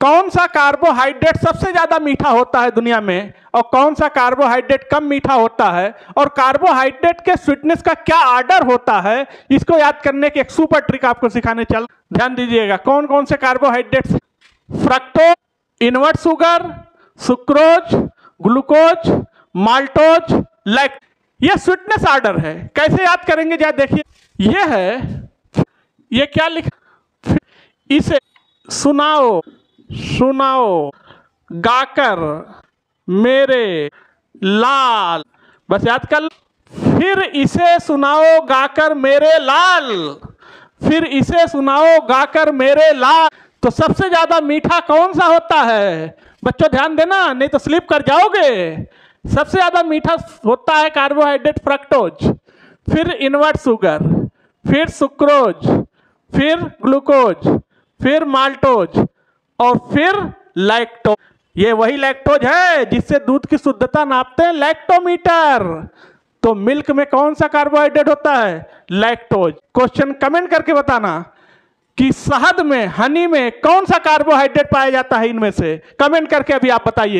कौन सा कार्बोहाइड्रेट सबसे ज़्यादा मीठा होता है दुनिया में? और कौन सा कार्बोहाइड्रेट कम मीठा होता है? और कार्बोहाइड्रेट के स्वीटनेस का क्या आर्डर होता है? इसको याद करने की एक सुपर ट्रिक आपको सिखाने चल ध्यान दीजिएगा। कौन कौन से carbohydrate fructose invert sugar sucrose glucose maltose lack ये स्वीटनेस आर्डर है। कैसे याद करेंगे? जरा देखिए। ये है ये क्या लिख इसे सुनाओ। सुनाओ, गाकर मेरे लाल। बस याद कर फिर इसे सुनाओ, गाकर मेरे लाल। फिर इसे सुनाओ, गाकर मेरे लाल। तो सबसे ज़्यादा मीठा कौन सा होता है? बच्चों, ध्यान देना, नहीं तो स्लिप कर जाओगे। सबसे ज़्यादा मीठा होता है कार्बोहाइड्रेट फ्रक्टोज। फिर इनवर्ट शुगर। फिर सुक्रोज। फिर ग्लूकोज। फिर माल्टोज। और फिर लैक्टो ये वही लैक्टोज है जिससे दूध की शुद्धता नापते हैं लैक्टोमीटर तो मिल्क में कौन सा कार्बोहाइड्रेट होता है? लैक्टोज क्वेश्चन कमेंट करके बताना कि शहद में हनी में कौन सा कार्बोहाइड्रेट पाया जाता है इनमें से? कमेंट करके अभी आप बताइए।